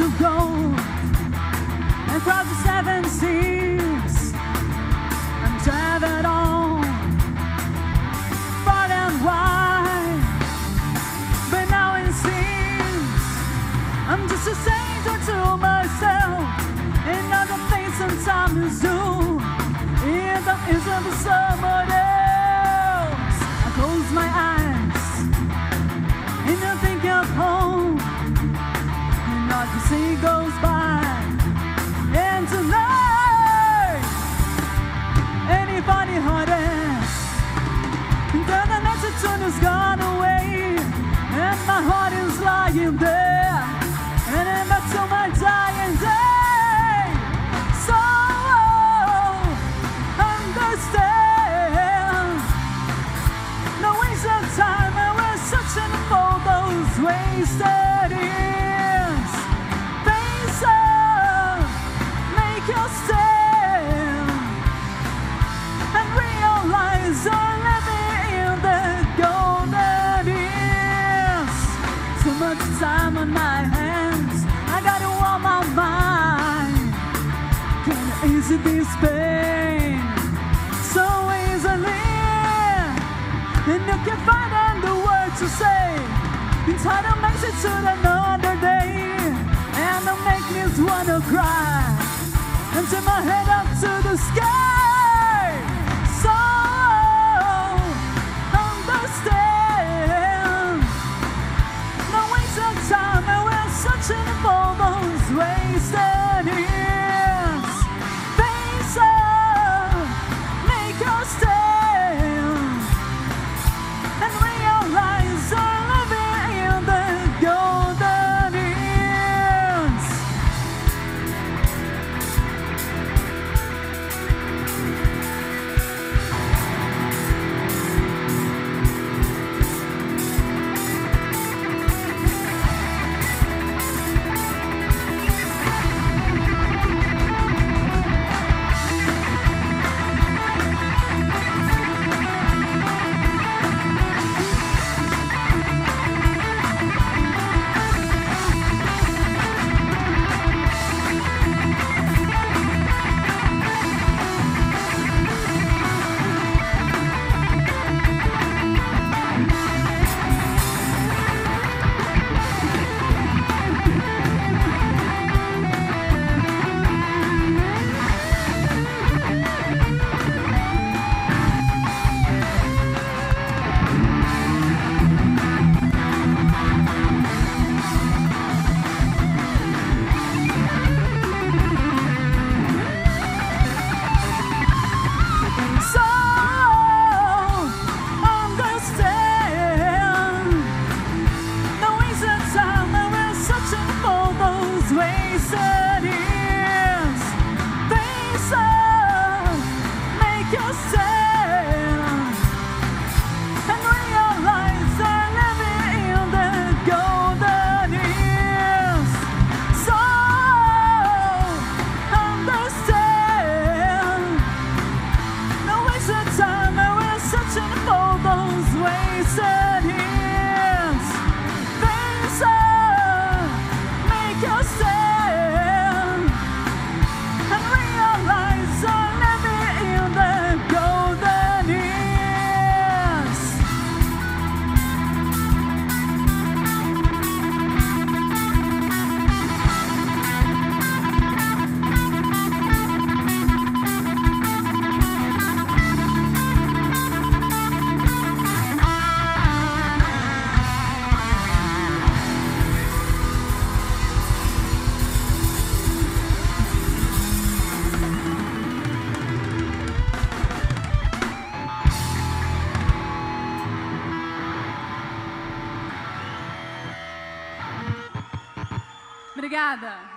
of gold and across the seven seas. I'm tethered on far and wide, but now it seems I'm just a stranger to myself and other things and time is due. In the is of lying there, and I'm back to my dying day. So understand, no waste of time, and we're searching for those wasted easy this pain so easily, and you can find the words to say. Entitled makes it to another day, and the make me wanna cry and turn my head up to the sky. Those Obrigada.